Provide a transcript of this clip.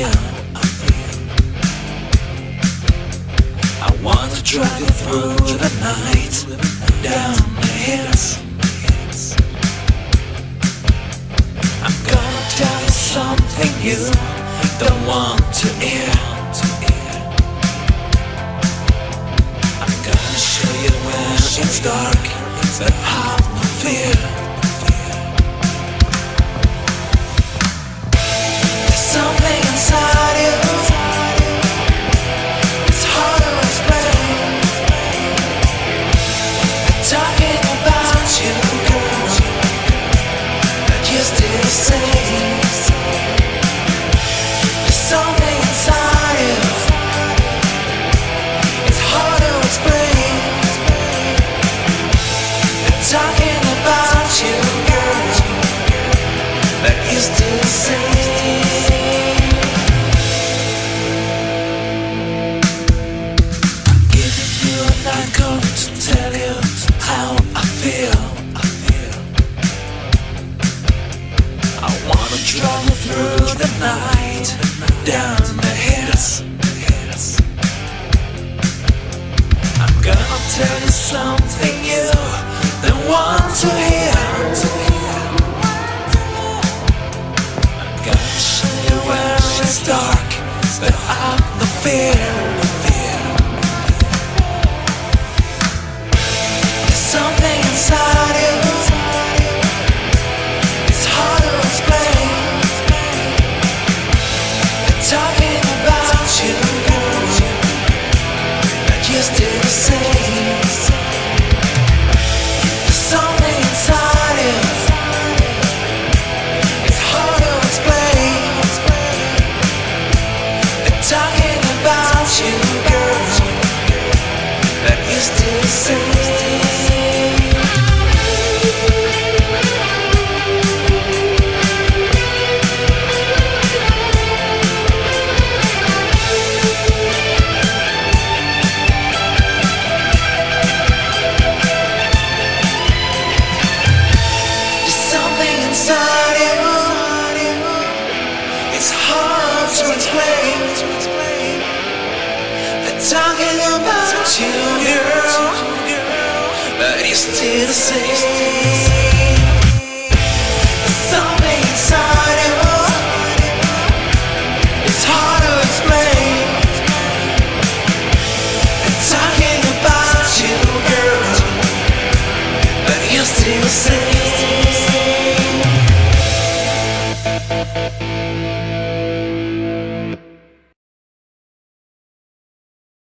feel, I feel. I want to drag you through the night, down the hills. I'm gonna tell you something you don't want to hear. I'm gonna show you when it's dark, but have no fear. Travel through the night, down the hills. I'm gonna tell you something you don't want to hear. Dark, but I'm the fear. fear. There's something inside you. It's hard to explain. Talking about you, but you're still. Talking about you, girl, but you're still the talking about you, girl, but you're still the same. Something inside you. It's hard to explain. Talking about you, girl, but you're still the same.